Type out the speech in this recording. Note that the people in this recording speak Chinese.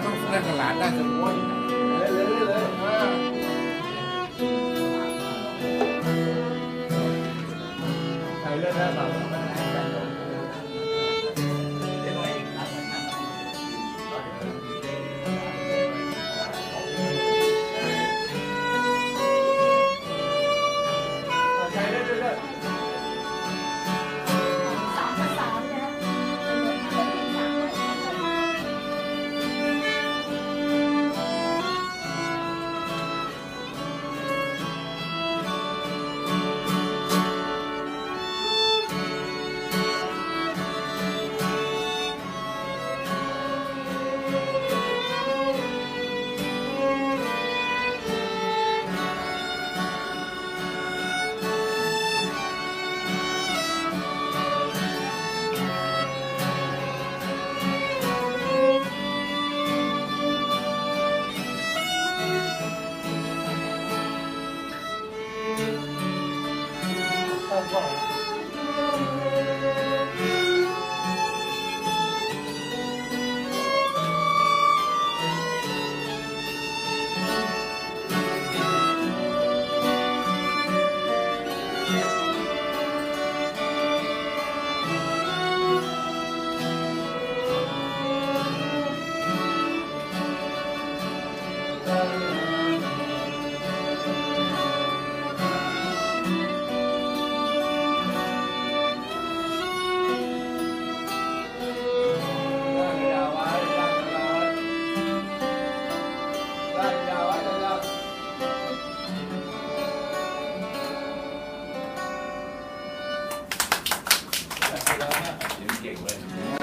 ไม่รู้เ来来来来！来来来นล้ Valentine. Give me.